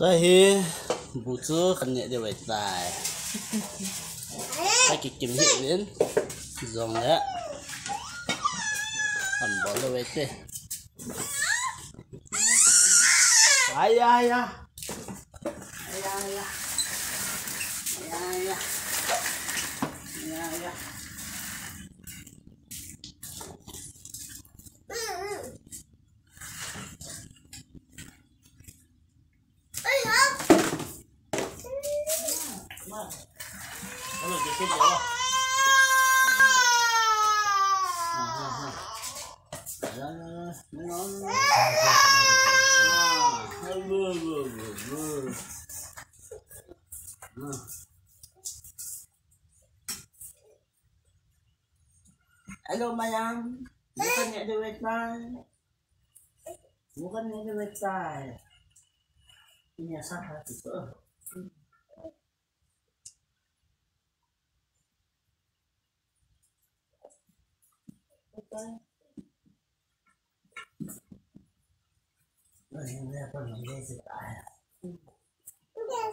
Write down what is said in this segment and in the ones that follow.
đây, hi. Bố chứa khăn nhẹ để vậy tài hai cái kiếm hiện đến dòng đấy hầm bỏ đâu vậy thế. Ai ya ya ai ya ya ai ya nó là cái xếp đấy không nó nó nó mưa mưa mưa mưa mưa Hello, Mayang. Bukan niya duit pa. Bukan niya duit pa. Inyasahan ito.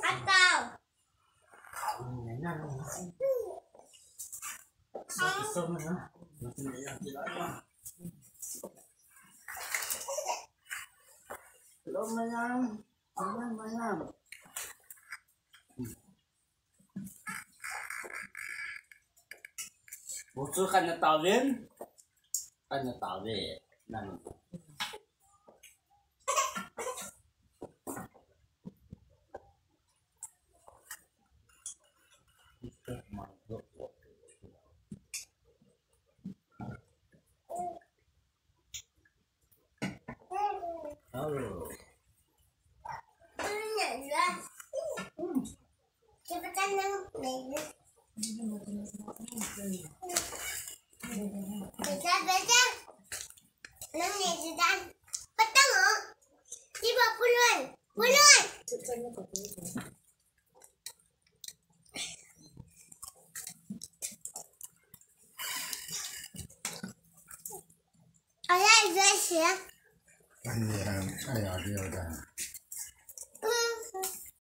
Bắt tao Không, này nó không hại Sao Không. sông nữa Nó chỉ lấy làm gì đó quá Lúc mới làm Lúc mới làm Bố chú khăn là tao lên 按着打呗，那你。哦。哦。这是奶牛。嗯。是不是那个奶牛？你怎么知道在这里？6 meja dan pertama Puluhan Ayah, ayah, ayah, Ayah, guys, ya. Ayah, ayah, ayah, ayah.